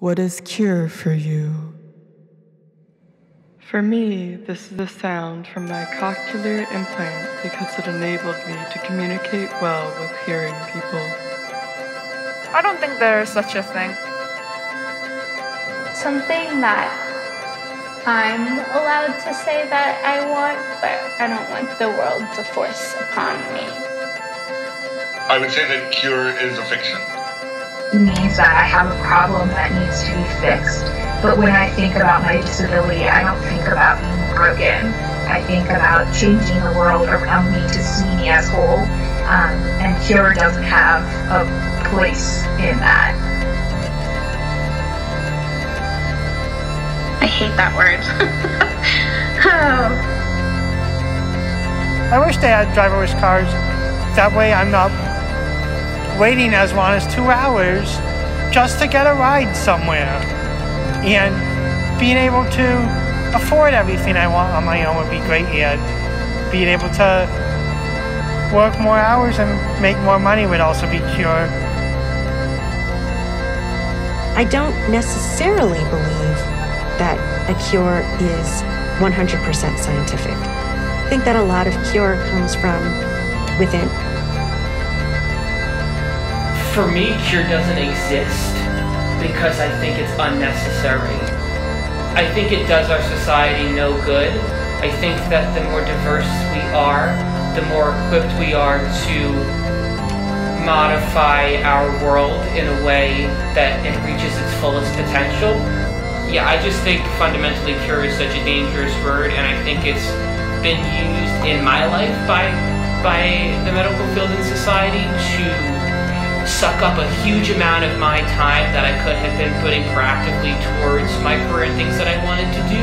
What is cure for you? For me, this is a sound from my cochlear implant because it enabled me to communicate well with hearing people. I don't think there is such a thing. Something that I'm allowed to say that I want, but I don't want the world to force upon me. I would say that cure is a fiction. Means that I have a problem that needs to be fixed. But when I think about my disability, I don't think about being broken. I think about changing the world around me to see me as whole. Um, and cure doesn't have a place in that. I hate that word. oh. I wish they had driverless cars. That way I'm not waiting as long as two hours just to get a ride somewhere. And being able to afford everything I want on my own would be great. And being able to work more hours and make more money would also be cure. I don't necessarily believe that a cure is 100% scientific. I think that a lot of cure comes from within. For me, cure doesn't exist because I think it's unnecessary. I think it does our society no good. I think that the more diverse we are, the more equipped we are to modify our world in a way that it reaches its fullest potential. Yeah, I just think fundamentally cure is such a dangerous word, and I think it's been used in my life by by the medical field and society to suck up a huge amount of my time that I could have been putting proactively towards my career and things that I wanted to do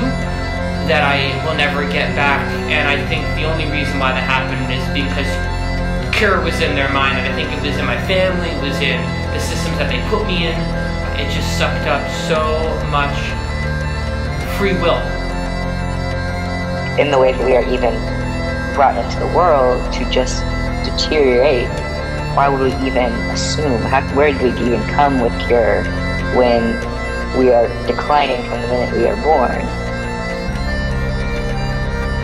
that I will never get back. And I think the only reason why that happened is because cure was in their mind, and I think it was in my family, it was in the systems that they put me in. It just sucked up so much free will. In the way that we are even brought into the world to just deteriorate, why would we even assume? How, where did we even come with cure when we are declining from the minute we are born?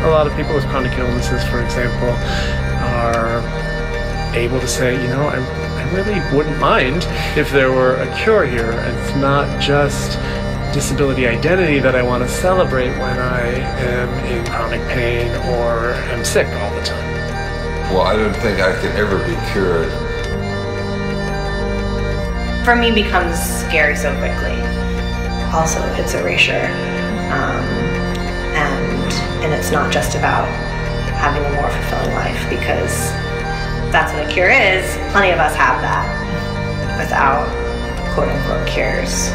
A lot of people with chronic illnesses, for example, are able to say, you know, I, I really wouldn't mind if there were a cure here. It's not just disability identity that I want to celebrate when I am in chronic pain or am sick all the time. Well, I don't think I can ever be cured. For me, becomes scary so quickly. Also, it's erasure, um, and and it's not just about having a more fulfilling life because that's what a cure is. Plenty of us have that without quote unquote cures.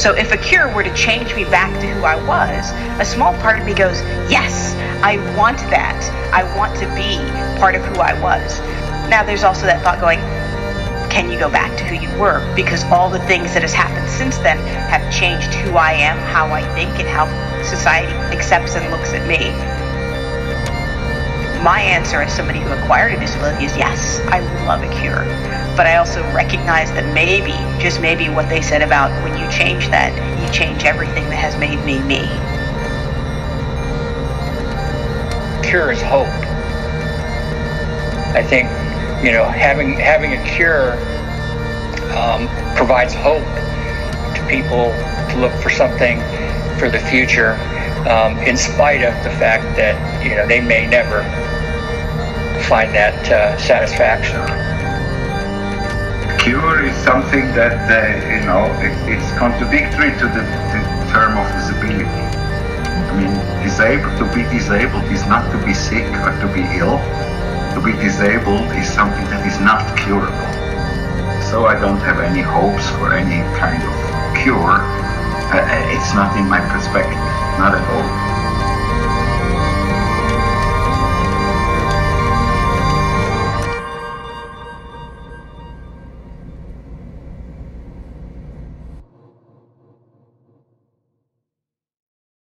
So if a cure were to change me back to who I was, a small part of me goes, yes, I want that. I want to be part of who I was. Now there's also that thought going, can you go back to who you were? Because all the things that has happened since then have changed who I am, how I think, and how society accepts and looks at me. My answer as somebody who acquired a disability is yes, I love a cure. But I also recognize that maybe, just maybe, what they said about when you change that, you change everything that has made me me. Cure is hope. I think, you know, having having a cure um, provides hope to people to look for something for the future, um, in spite of the fact that you know they may never find that uh, satisfaction. Cure is something that uh, you know it, it's contradictory to the, the term of disability. I mean, disabled to be disabled is not to be sick or to be ill. To be disabled is something that is not curable. So I don't have any hopes for any kind of cure. It's not in my perspective, not at all.